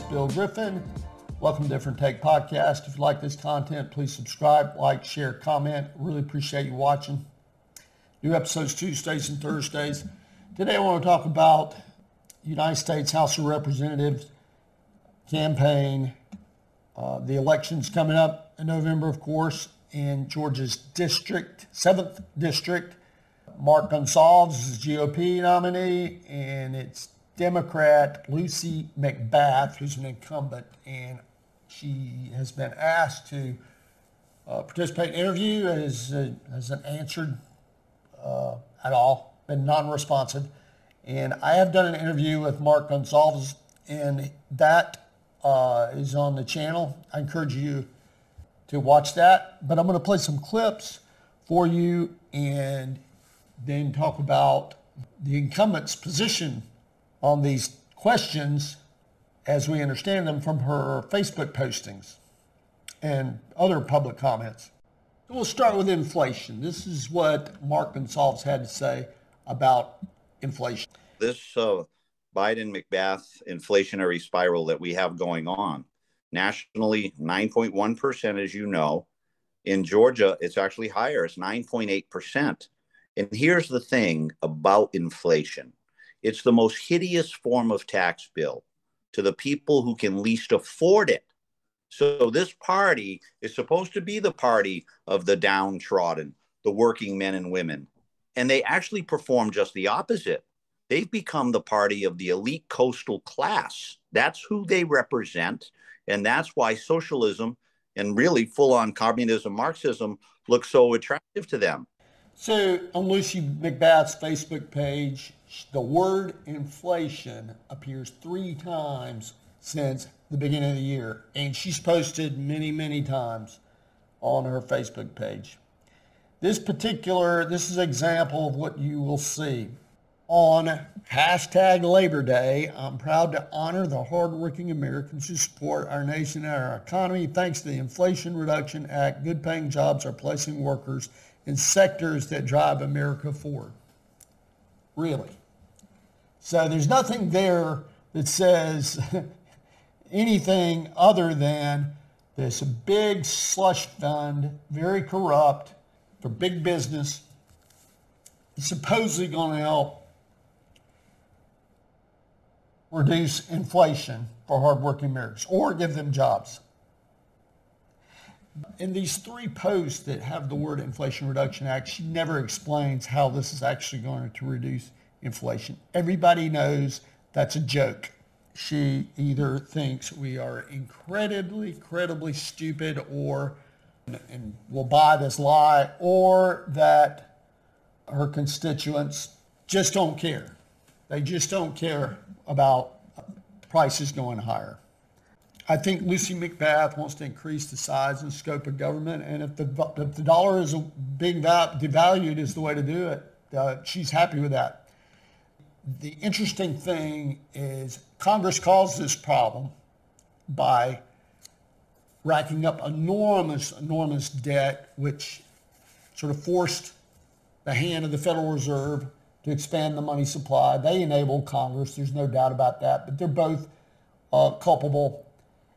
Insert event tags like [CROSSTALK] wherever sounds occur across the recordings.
Bill Griffin. Welcome to Different Take Podcast. If you like this content, please subscribe, like, share, comment. Really appreciate you watching. New episodes Tuesdays and Thursdays. Today I want to talk about United States House of Representatives campaign. Uh, the election's coming up in November, of course, in Georgia's district, 7th district. Mark Gonsalves is GOP nominee, and it's Democrat Lucy McBath, who's an incumbent, and she has been asked to uh, participate in an interview, has, uh, hasn't answered uh, at all, been non-responsive. And I have done an interview with Mark Gonsalves, and that uh, is on the channel. I encourage you to watch that. But I'm going to play some clips for you and then talk about the incumbent's position on these questions as we understand them from her Facebook postings and other public comments. We'll start with inflation. This is what Mark Gonsalves had to say about inflation. This uh, Biden McBath inflationary spiral that we have going on nationally, 9.1%, as you know. In Georgia, it's actually higher, it's 9.8%. And here's the thing about inflation it's the most hideous form of tax bill to the people who can least afford it. So, this party is supposed to be the party of the downtrodden, the working men and women. And they actually perform just the opposite. They've become the party of the elite coastal class. That's who they represent. And that's why socialism and really full on communism, Marxism look so attractive to them. So on Lucy McBath's Facebook page, the word inflation appears three times since the beginning of the year, and she's posted many, many times on her Facebook page. This particular, this is an example of what you will see. On hashtag Labor Day, I'm proud to honor the hardworking Americans who support our nation and our economy. Thanks to the Inflation Reduction Act, good paying jobs are placing workers in sectors that drive America forward. Really. So there's nothing there that says [LAUGHS] anything other than this big slush fund, very corrupt for big business, supposedly going to help reduce inflation for hardworking Americans or give them jobs in these three posts that have the word Inflation Reduction Act, she never explains how this is actually going to reduce inflation. Everybody knows that's a joke. She either thinks we are incredibly, incredibly stupid or and will buy this lie or that her constituents just don't care. They just don't care about prices going higher. I think Lucy McBath wants to increase the size and scope of government, and if the, if the dollar is being devalued is the way to do it, uh, she's happy with that. The interesting thing is Congress caused this problem by racking up enormous, enormous debt, which sort of forced the hand of the Federal Reserve to expand the money supply. They enabled Congress, there's no doubt about that, but they're both uh, culpable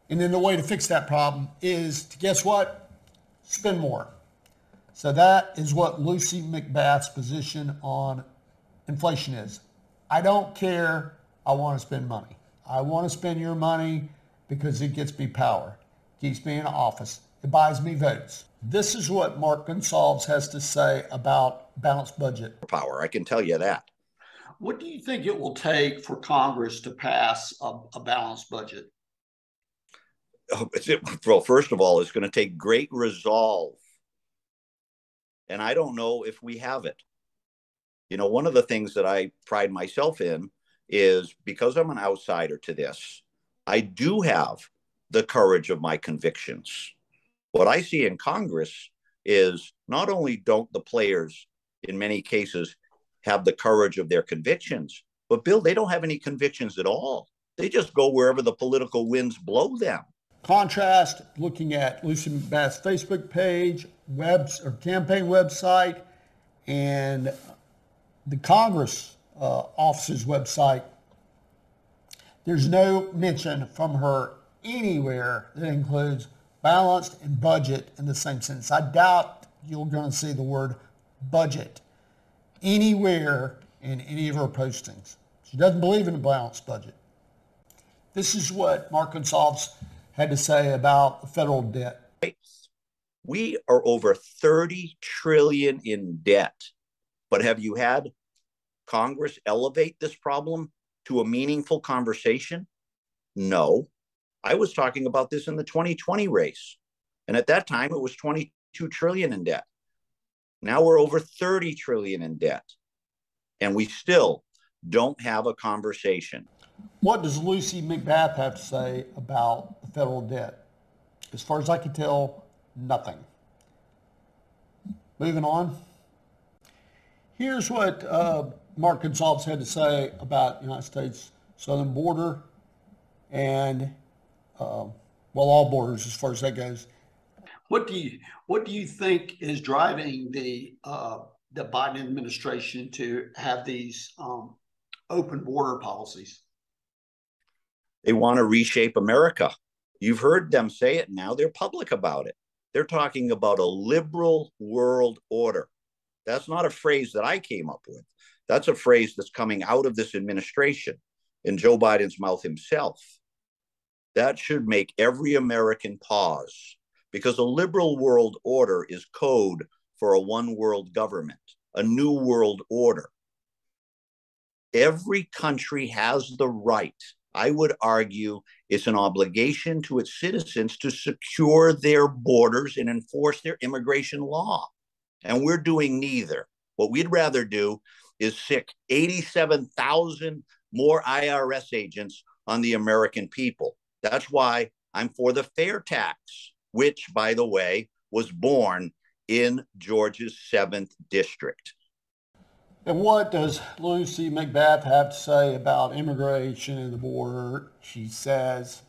and then the way to fix that problem is to guess what? Spend more. So that is what Lucy McBath's position on inflation is. I don't care. I want to spend money. I want to spend your money because it gets me power, keeps me in office, it buys me votes. This is what Mark Gonsalves has to say about balanced budget. Power, I can tell you that. What do you think it will take for Congress to pass a, a balanced budget? [LAUGHS] well, first of all, it's going to take great resolve. And I don't know if we have it. You know, one of the things that I pride myself in is because I'm an outsider to this, I do have the courage of my convictions. What I see in Congress is not only don't the players, in many cases, have the courage of their convictions, but Bill, they don't have any convictions at all. They just go wherever the political winds blow them. Contrast, looking at Lucy McBath's Facebook page, webs or campaign website, and the Congress uh, office's website. There's no mention from her anywhere that includes balanced and budget in the same sentence. I doubt you're going to see the word budget anywhere in any of her postings. She doesn't believe in a balanced budget. This is what Mark Gonsalves had to say about the federal debt. We are over 30 trillion in debt. But have you had Congress elevate this problem to a meaningful conversation? No. I was talking about this in the 2020 race. And at that time it was 22 trillion in debt. Now we're over 30 trillion in debt. And we still don't have a conversation. What does Lucy McBath have to say about the federal debt? As far as I can tell, nothing. Moving on. Here's what uh, Mark Gonsalves had to say about the United States southern border and, uh, well, all borders as far as that goes. What do you what do you think is driving the uh, the Biden administration to have these um, open border policies? They want to reshape America. You've heard them say it now. They're public about it. They're talking about a liberal world order. That's not a phrase that I came up with. That's a phrase that's coming out of this administration in Joe Biden's mouth himself. That should make every American pause because a liberal world order is code for a one world government, a new world order. Every country has the right I would argue it's an obligation to its citizens to secure their borders and enforce their immigration law. And we're doing neither. What we'd rather do is sic 87,000 more IRS agents on the American people. That's why I'm for the fair tax, which, by the way, was born in Georgia's seventh district. And what does Lucy McBath have to say about immigration and the border? She says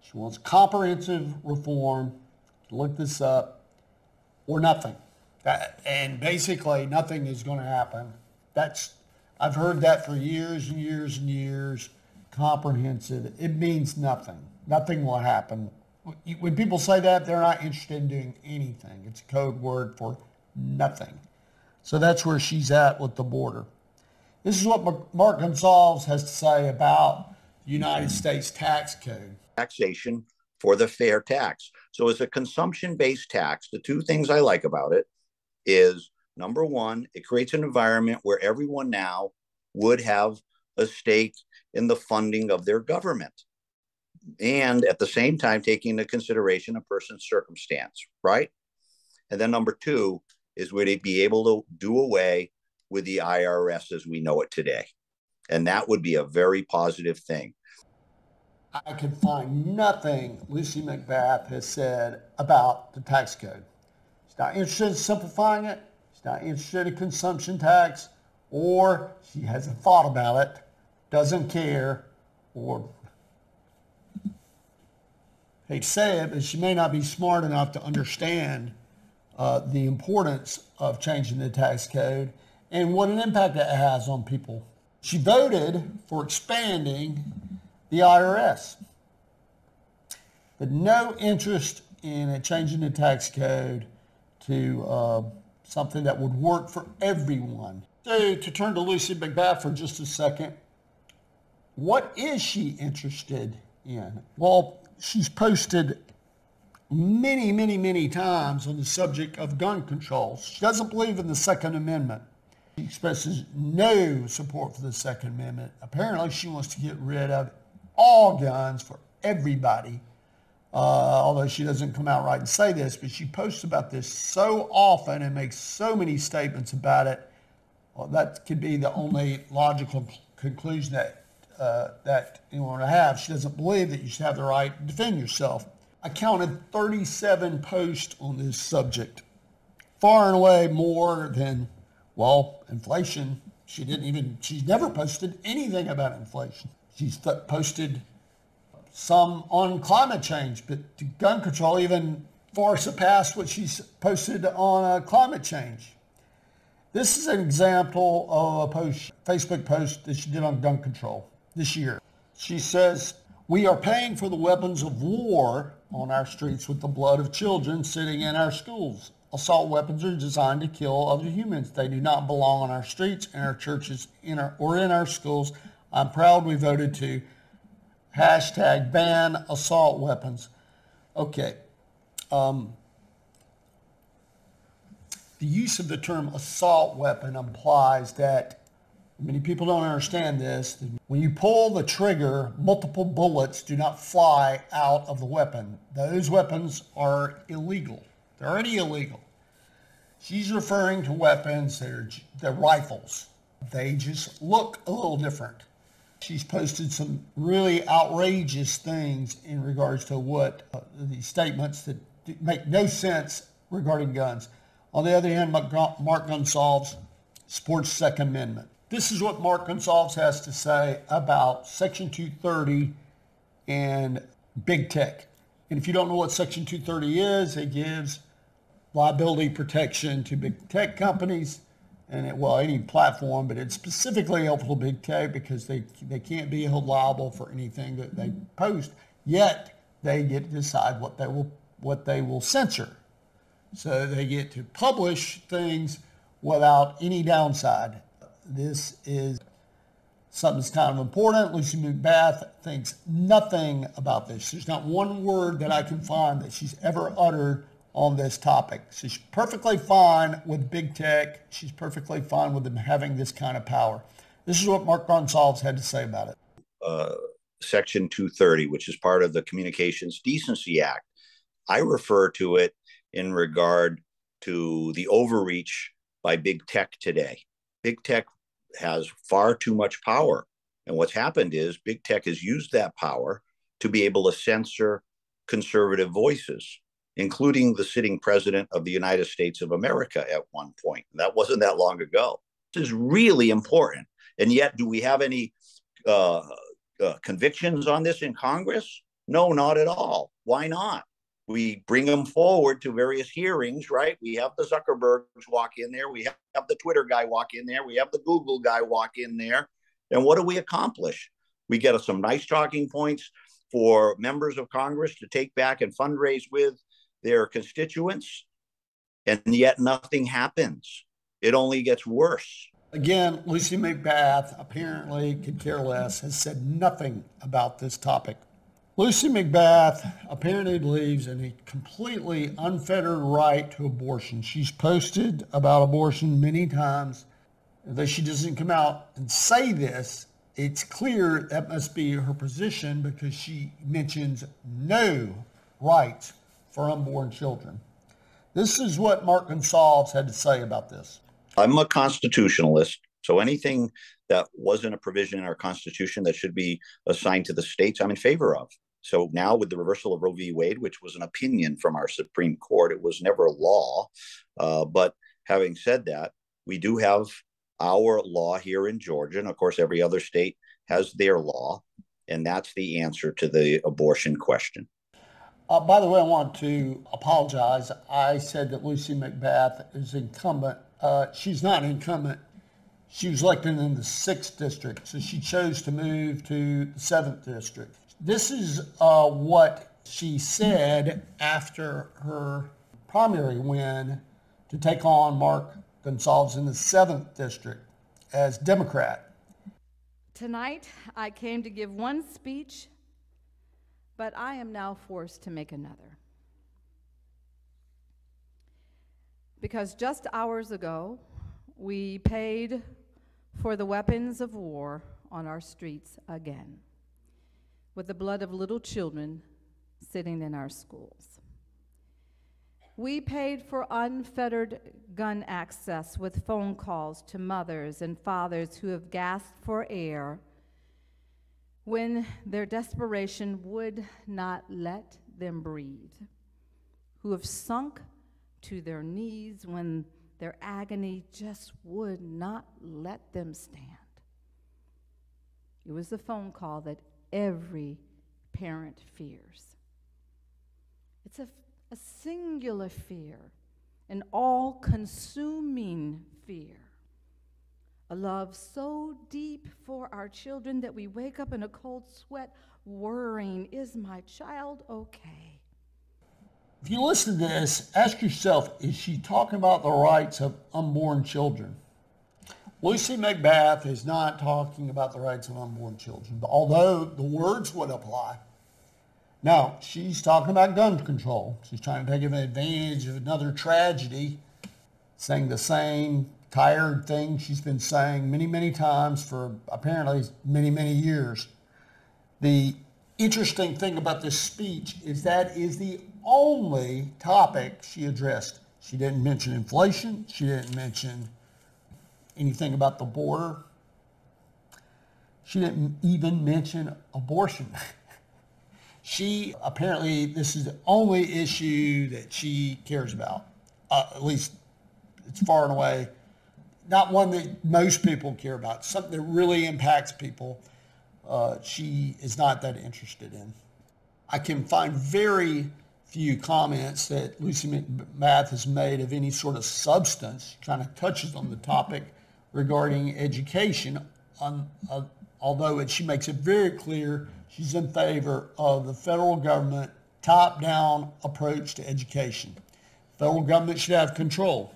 she wants comprehensive reform. Look this up, or nothing. That, and basically, nothing is going to happen. That's I've heard that for years and years and years. Comprehensive. It means nothing. Nothing will happen. When people say that, they're not interested in doing anything. It's a code word for nothing. So that's where she's at with the border. This is what Mark Gonsalves has to say about the United States tax code. Taxation for the fair tax. So as a consumption-based tax, the two things I like about it is number one, it creates an environment where everyone now would have a stake in the funding of their government. And at the same time, taking into consideration a person's circumstance, right? And then number two, is would it be able to do away with the IRS as we know it today? And that would be a very positive thing. I can find nothing Lucy McBath has said about the tax code. She's not interested in simplifying it. She's not interested in consumption tax, or she hasn't thought about it, doesn't care, or hate to say it, but she may not be smart enough to understand uh, the importance of changing the tax code and what an impact that has on people. She voted for expanding the IRS, but no interest in changing the tax code to uh, something that would work for everyone. So to turn to Lucy McBath for just a second, what is she interested in? Well, she's posted many, many, many times on the subject of gun control. She doesn't believe in the Second Amendment. She expresses no support for the Second Amendment. Apparently, she wants to get rid of all guns for everybody. Uh, although she doesn't come out right and say this, but she posts about this so often and makes so many statements about it. Well, that could be the only logical conclusion that uh, that you want to have. She doesn't believe that you should have the right to defend yourself. I counted 37 posts on this subject, far and away more than, well, inflation. She didn't even, she's never posted anything about inflation. She's th- posted some on climate change, but gun control even far surpassed what she's posted on uh, climate change. This is an example of a post, Facebook post that she did on gun control this year. She says, we are paying for the weapons of war on our streets with the blood of children sitting in our schools. Assault weapons are designed to kill other humans. They do not belong on our streets, in our churches, in our, or in our schools. I'm proud we voted to hashtag ban assault weapons. Okay. Um, the use of the term assault weapon implies that many people don't understand this. When you pull the trigger, multiple bullets do not fly out of the weapon. Those weapons are illegal. They're already illegal. She's referring to weapons that are they're rifles. They just look a little different. She's posted some really outrageous things in regards to what uh, these statements that make no sense regarding guns. On the other hand, Mark Gonsalves supports Second Amendment. This is what Mark Gonsalves has to say about Section 230 and big tech. And if you don't know what Section 230 is, it gives liability protection to big tech companies and it, well, any platform, but it's specifically helpful to big tech because they, they can't be held liable for anything that they post. Yet they get to decide what they will what they will censor. So they get to publish things without any downside. This is something kind of important. Lucy McBath thinks nothing about this. There's not one word that I can find that she's ever uttered on this topic. She's perfectly fine with big tech. She's perfectly fine with them having this kind of power. This is what Mark Gonsalves had to say about it. Uh, Section 230, which is part of the Communications Decency Act. I refer to it in regard to the overreach by big tech today. Big tech has far too much power. And what's happened is big tech has used that power to be able to censor conservative voices including the sitting president of the United States of America at one point. That wasn't that long ago. This is really important. And yet, do we have any uh, uh, convictions on this in Congress? No, not at all. Why not? We bring them forward to various hearings, right? We have the Zuckerbergs walk in there. We have the Twitter guy walk in there. We have the Google guy walk in there. And what do we accomplish? We get some nice talking points for members of Congress to take back and fundraise with their constituents, and yet nothing happens. It only gets worse. Again, Lucy McBath apparently could care less, has said nothing about this topic. Lucy McBath apparently believes in a completely unfettered right to abortion. She's posted about abortion many times. Though she doesn't come out and say this, it's clear that must be her position because she mentions no rights for unborn children. This is what Mark Gonsalves had to say about this. I'm a constitutionalist, so anything that wasn't a provision in our Constitution that should be assigned to the states, I'm in favor of. So now, with the reversal of Roe v. Wade, which was an opinion from our Supreme Court, it was never a law. Uh, but having said that, we do have our law here in Georgia, and of course, every other state has their law, and that's the answer to the abortion question. Uh, by the way, I want to apologize. I said that Lucy McBath is incumbent. Uh, she's not incumbent. She was elected in the 6th district, so she chose to move to the 7th district. This is uh, what she said after her primary win to take on Mark Gonsalves in the 7th district as Democrat. Tonight, I came to give one speech but I am now forced to make another. Because just hours ago, we paid for the weapons of war on our streets again, with the blood of little children sitting in our schools. We paid for unfettered gun access with phone calls to mothers and fathers who have gasped for air when their desperation would not let them breathe, who have sunk to their knees when their agony just would not let them stand. It was the phone call that every parent fears. It's a, a singular fear, an all consuming fear, a love so deep for our children that we wake up in a cold sweat worrying, is my child okay? If you listen to this, ask yourself, is she talking about the rights of unborn children? Lucy McBath is not talking about the rights of unborn children, although the words would apply. No, she's talking about gun control. She's trying to take advantage of another tragedy, saying the same tired thing she's been saying many, many times for apparently many, many years. The interesting thing about this speech is that is the only topic she addressed. She didn't mention inflation. She didn't mention anything about the border. She didn't even mention abortion. [LAUGHS] she apparently, this is the only issue that she cares about. Uh, at least it's far and away not one that most people care about, something that really impacts people. Uh, she is not that interested in. I can find very few comments that Lucy McBath has made of any sort of substance, kind of touches on the topic regarding education, on, uh, although it, she makes it very clear she's in favor of the federal government top-down approach to education. Federal government should have control.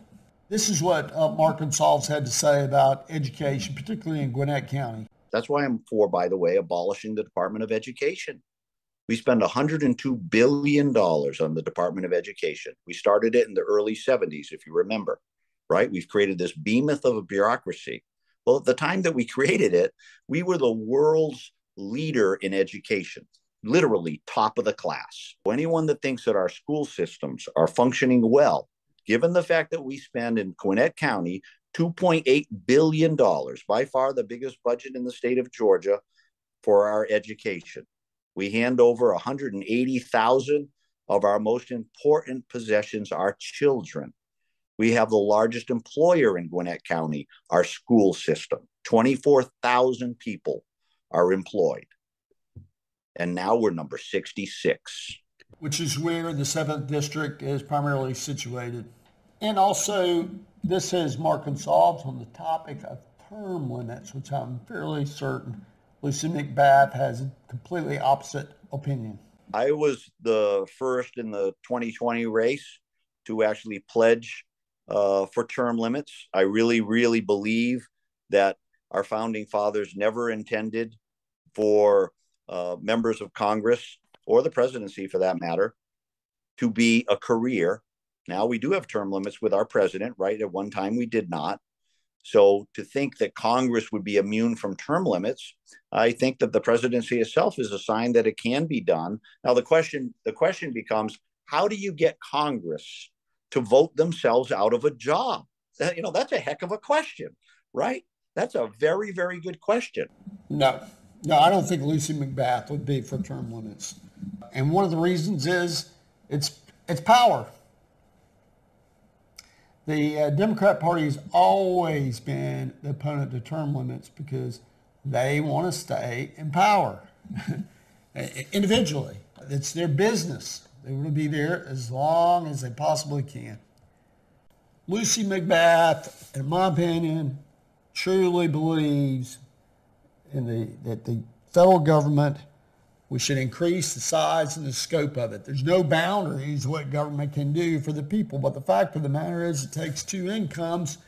This is what uh, Mark Gonsalves had to say about education, particularly in Gwinnett County. That's why I'm for, by the way, abolishing the Department of Education. We spend $102 billion on the Department of Education. We started it in the early 70s, if you remember, right? We've created this behemoth of a bureaucracy. Well, at the time that we created it, we were the world's leader in education, literally top of the class. Anyone that thinks that our school systems are functioning well, given the fact that we spend in Gwinnett County $2.8 billion, by far the biggest budget in the state of Georgia for our education. We hand over 180,000 of our most important possessions, our children. We have the largest employer in Gwinnett County, our school system. 24,000 people are employed. And now we're number 66. Which is where the 7th District is primarily situated. And also, this is Mark Gonsalves on the topic of term limits, which I'm fairly certain Lucy McBath has a completely opposite opinion. I was the first in the 2020 race to actually pledge uh, for term limits. I really, really believe that our founding fathers never intended for uh, members of Congress or the presidency, for that matter, to be a career. Now we do have term limits with our president, right? At one time we did not. So to think that Congress would be immune from term limits, I think that the presidency itself is a sign that it can be done. Now the question the question becomes how do you get Congress to vote themselves out of a job? That, you know, that's a heck of a question, right? That's a very very good question. No. No, I don't think Lucy McBath would be for term limits. And one of the reasons is it's it's power the uh, Democrat Party has always been the opponent to term limits because they want to stay in power [LAUGHS] individually. It's their business. They to be there as long as they possibly can. Lucy McBath, in my opinion, truly believes in the, that the federal government we should increase the size and the scope of it. There's no boundaries what government can do for the people, but the fact of the matter is it takes two incomes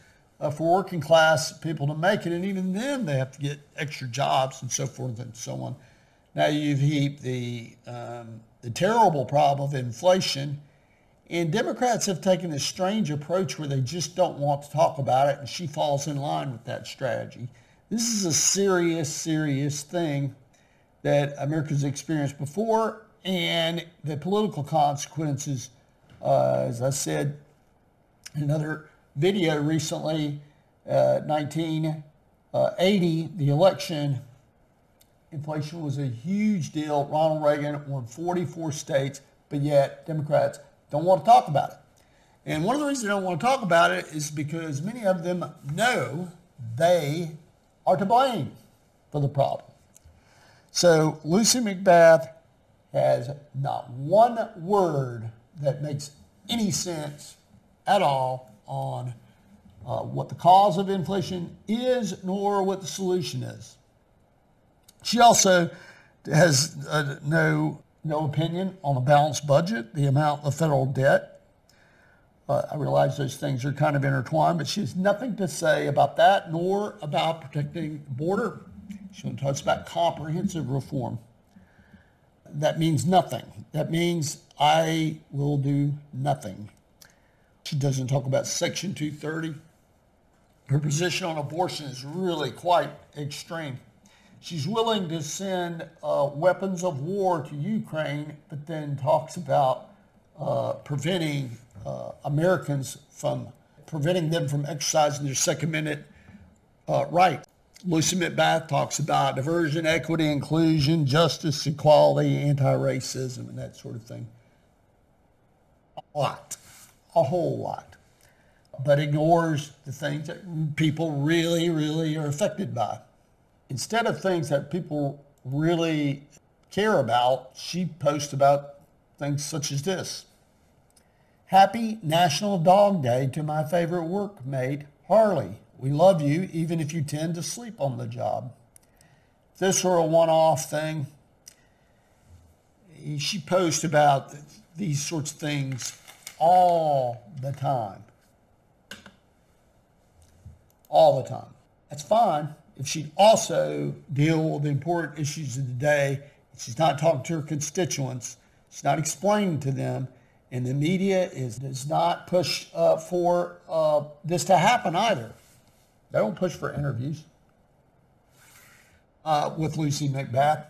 uh, for working class people to make it, and even then they have to get extra jobs and so forth and so on. Now you've heaped the, um, the terrible problem of inflation, and Democrats have taken a strange approach where they just don't want to talk about it, and she falls in line with that strategy. This is a serious, serious thing that America's experienced before and the political consequences. Uh, as I said in another video recently, uh, 1980, the election, inflation was a huge deal. Ronald Reagan won 44 states, but yet Democrats don't want to talk about it. And one of the reasons they don't want to talk about it is because many of them know they are to blame for the problem. So Lucy McBath has not one word that makes any sense at all on uh, what the cause of inflation is, nor what the solution is. She also has uh, no no opinion on a balanced budget, the amount of federal debt. Uh, I realize those things are kind of intertwined, but she has nothing to say about that, nor about protecting the border. She talks about comprehensive reform. That means nothing. That means I will do nothing. She doesn't talk about Section 230. Her position on abortion is really quite extreme. She's willing to send uh, weapons of war to Ukraine, but then talks about uh, preventing uh, Americans from preventing them from exercising their Second Amendment uh, right. Lucy McBath talks about diversion, equity, inclusion, justice, equality, anti-racism, and that sort of thing. A lot, a whole lot, but ignores the things that people really, really are affected by instead of things that people really care about, she posts about things such as this. Happy National Dog Day to my favorite workmate, Harley. We love you even if you tend to sleep on the job. This were a one-off thing, she posts about these sorts of things all the time. All the time. That's fine if she'd also deal with the important issues of the day, she's not talking to her constituents, she's not explaining to them, and the media is does not push uh, for uh, this to happen either. They don't push for interviews uh, with Lucy McBath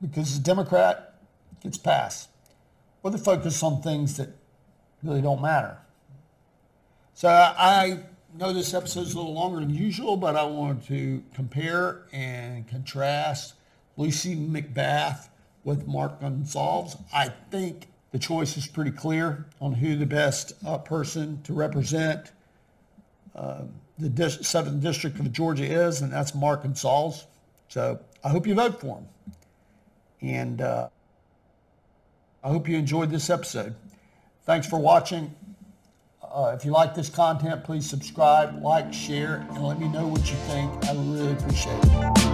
because the Democrat gets passed. Or they focus on things that really don't matter. So I know this episode is a little longer than usual, but I wanted to compare and contrast Lucy McBath with Mark Gonsalves. I think the choice is pretty clear on who the best uh, person to represent uh, the dis- 7th District of Georgia is, and that's Mark Gonsalves. So I hope you vote for him. And uh, I hope you enjoyed this episode. Thanks for watching. Uh, if you like this content, please subscribe, like, share, and let me know what you think. I really appreciate it.